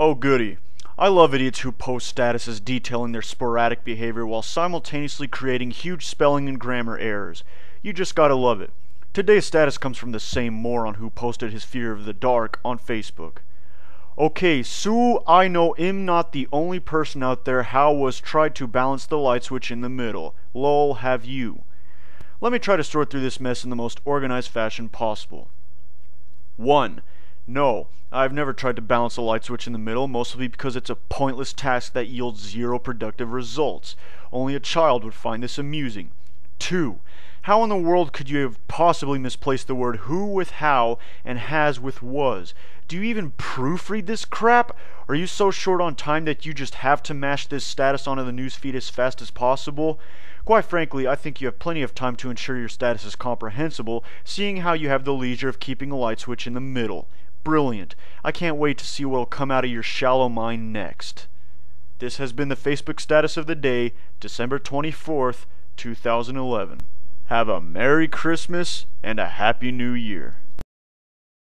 Oh goody. I love idiots who post statuses detailing their sporadic behavior while simultaneously creating huge spelling and grammar errors. You just gotta love it. Today's status comes from the same moron who posted his fear of the dark on Facebook. Okay, so I know I'm not the only person out there how was tried to balance the light switch in the middle. Lol, have you. Let me try to sort through this mess in the most organized fashion possible. 1. No, I've never tried to balance a light switch in the middle, mostly because it's a pointless task that yields zero productive results. Only a child would find this amusing. 2. How in the world could you have possibly misplaced the word who with how and has with was? Do you even proofread this crap? Are you so short on time that you just have to mash this status onto the newsfeed as fast as possible? Quite frankly, I think you have plenty of time to ensure your status is comprehensible, seeing how you have the leisure of keeping a light switch in the middle. Brilliant. I can't wait to see what'll come out of your shallow mind next. This has been the Facebook status of the day, December 24th, 2011. Have a Merry Christmas and a Happy New Year.